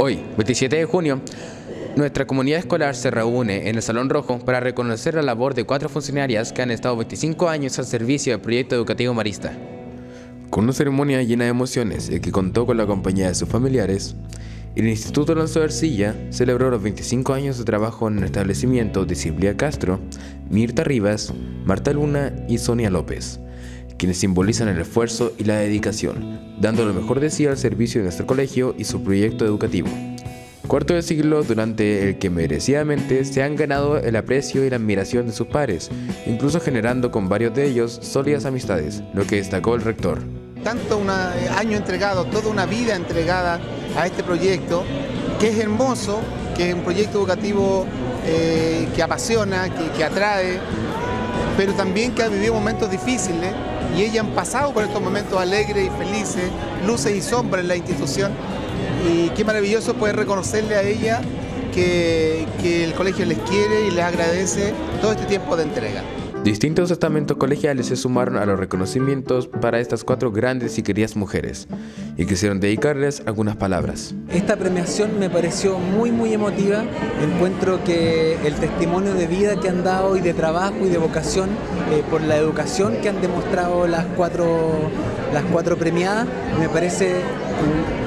Hoy, 27 de junio, nuestra comunidad escolar se reúne en el Salón Rojo para reconocer la labor de cuatro funcionarias que han estado 25 años al servicio del proyecto educativo Marista. Con una ceremonia llena de emociones y que contó con la compañía de sus familiares, el Instituto Alonso de Arcilla celebró los 25 años de trabajo en el establecimiento de Silvia Castro, Mirta Rivas, Marta Luna y Sonia López, quienes simbolizan el esfuerzo y la dedicación, dando lo mejor de sí al servicio de nuestro colegio y su proyecto educativo. Cuarto de siglo durante el que merecidamente se han ganado el aprecio y la admiración de sus pares, incluso generando con varios de ellos sólidas amistades, lo que destacó el rector. Tanto un año entregado, toda una vida entregada a este proyecto, que es hermoso, que es un proyecto educativo eh, que apasiona, que, atrae, pero también que ha vivido momentos difíciles y ellas han pasado por estos momentos alegres y felices, luces y sombras en la institución y qué maravilloso poder reconocerle a ella que, que el colegio les quiere y les agradece todo este tiempo de entrega. Distintos estamentos colegiales se sumaron a los reconocimientos para estas cuatro grandes y queridas mujeres y quisieron dedicarles algunas palabras. Esta premiación me pareció muy muy emotiva. Encuentro que el testimonio de vida que han dado y de trabajo y de vocación eh, por la educación que han demostrado las cuatro, las cuatro premiadas me parece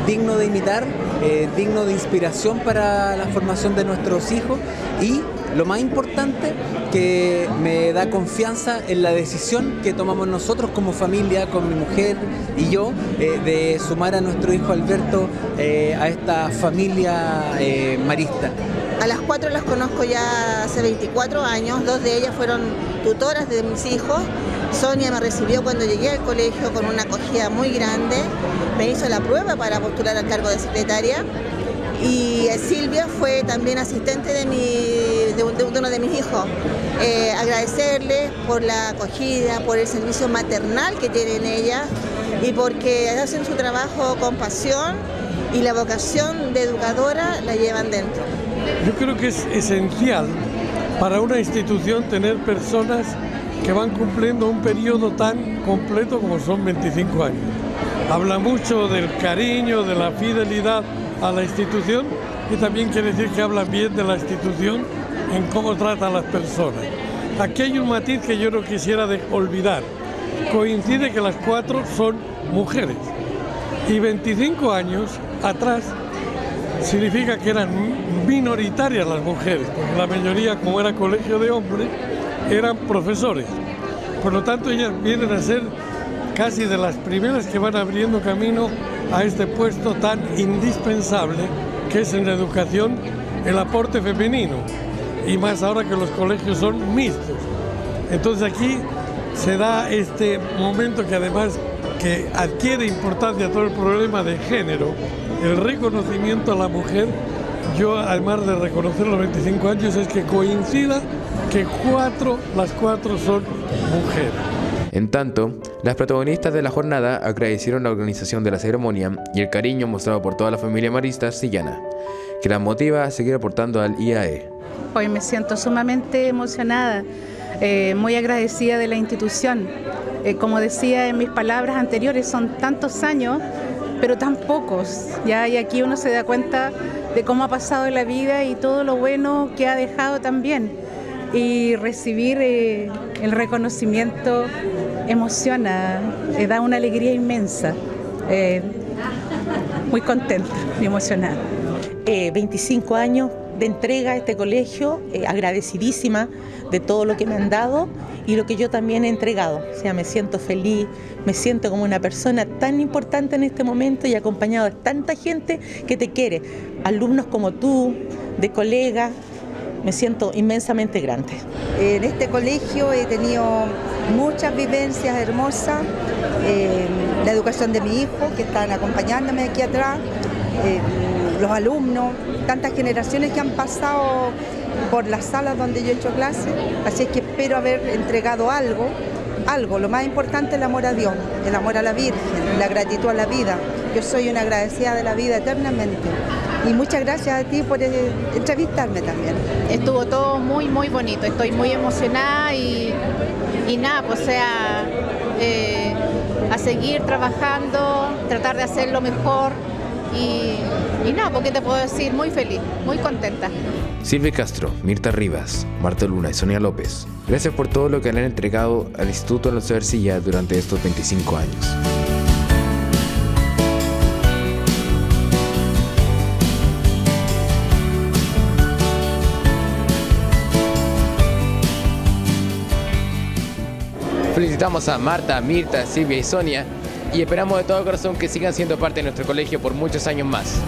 digno de imitar, eh, digno de inspiración para la formación de nuestros hijos y lo más importante, que me da confianza en la decisión que tomamos nosotros como familia, con mi mujer y yo, eh, de sumar a nuestro hijo Alberto eh, a esta familia eh, marista. A las cuatro las conozco ya hace 24 años, dos de ellas fueron tutoras de mis hijos. Sonia me recibió cuando llegué al colegio con una acogida muy grande, me hizo la prueba para postular al cargo de secretaria y Silvia fue también asistente de, de, uno de mis hijos. Eh, agradecerle por la acogida, por el servicio maternal que tienen ellas y porque hacen su trabajo con pasión y la vocación de educadora la llevan dentro. Yo creo que es esencial para una institución tener personas que van cumpliendo un periodo tan completo como son 25 años. Habla mucho del cariño, de la fidelidad a la institución y también quiere decir que habla bien de la institución en cómo trata a las personas. Aquí hay un matiz que yo no quisiera olvidar. Coincide que las cuatro son mujeres y 25 años atrás significa que eran minoritarias las mujeres, porque la mayoría, como era colegio de hombres, eran profesores. Por lo tanto, ellas vienen a ser casi de las primeras que van abriendo camino a este puesto tan indispensable que es en la educación el aporte femenino y más ahora que los colegios son mixtos. Entonces aquí se da este momento que además que adquiere importancia todo el problema de género, el reconocimiento a la mujer, yo además de reconocer los 25 años es que coincida que cuatro, las cuatro son mujeres. En tanto, las protagonistas de la jornada agradecieron la organización de la ceremonia y el cariño mostrado por toda la familia marista sillana, que la motiva a seguir aportando al IAE. Hoy me siento sumamente emocionada, eh, muy agradecida de la institución. Eh, como decía en mis palabras anteriores, son tantos años, pero tan pocos. ¿ya? Y aquí uno se da cuenta de cómo ha pasado la vida y todo lo bueno que ha dejado también y recibir eh, el reconocimiento emociona, le da una alegría inmensa. Eh, muy contenta y emocionada. 25 eh, años de entrega a este colegio, agradecidísima de todo lo que me han dado y lo que yo también he entregado. O sea, me siento feliz, me siento como una persona tan importante en este momento y acompañado de tanta gente que te quiere, alumnos como tú, de colegas, me siento inmensamente grande. En este colegio he tenido muchas vivencias hermosas, eh, la educación de mi hijo, que están acompañándome aquí atrás, eh, los alumnos, tantas generaciones que han pasado por las salas donde yo he hecho clase, así es que espero haber entregado algo, algo, lo más importante el amor a Dios, el amor a la Virgen, la gratitud a la vida. Yo soy una agradecida de la vida eternamente y muchas gracias a ti por eh, entrevistarme también. Estuvo todo muy, muy bonito, estoy muy emocionada y, nada, pues sea, eh, a seguir trabajando, tratar de hacerlo mejor y, y nada, porque te puedo decir, muy feliz, muy contenta. Silvia Castro, Mirta Rivas, Marta Luna y Sonia López, gracias por todo lo que han entregado al Instituto Alonso García durante estos 25 años. Felicitamos a Marta, Mirta, Silvia y Sonia y esperamos de todo corazón que sigan siendo parte de nuestro colegio por muchos años más.